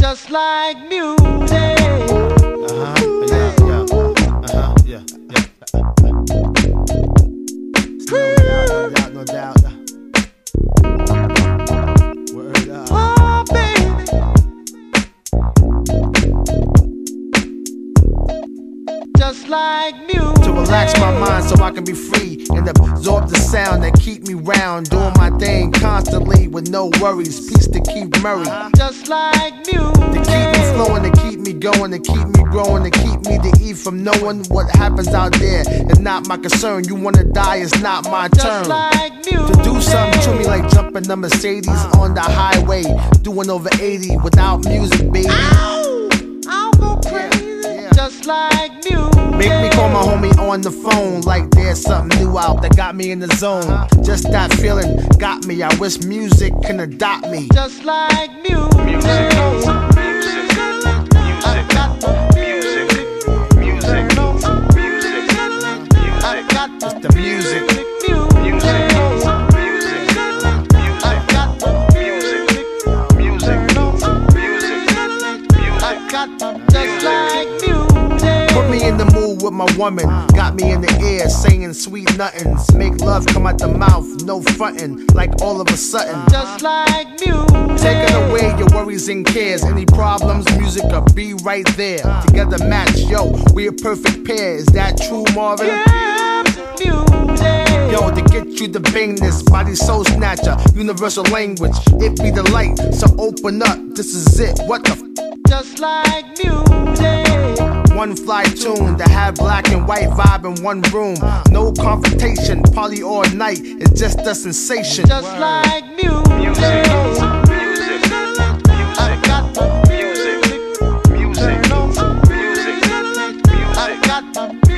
just like music. Uh-huh, yeah, yeah, uh-huh, yeah, yeah. Like music. to relax my mind so I can be free and absorb the sound that keep me round, doing my thing constantly with no worries. Peace to Keith Murray, Just like music. to keep me flowing, to keep me going, to keep me growing, to keep me to eat from knowing what happens out there. It's not my concern. You wanna die, it's not my Just turn. like music. To do something to me like jumping the Mercedes uh. on the highway, doing over 80 without music, baby. I'll go crazy. yeah. Just like music. Call my homie on the phone like there's something new out that got me in the zone. Just that feeling got me. I wish music can adopt me. Just like music. Music, music, music, I got the music, my woman. Got me in the air saying sweet nothings. Make love come out the mouth, no frontin'. Like all of a sudden. Just like music. Taking away your worries and cares. Any problems, music will be right there. Together match, yo, we a perfect pair. Is that true, Marvin? Yeah, music. Yo, to get you to bang this body soul snatcher, universal language. It be the light, so open up. This is it. What the f? Just like music. One fly tune to have black and white vibe in one room. No confrontation, Poly or night. It's just a sensation. Just like music. music. Music, music, music.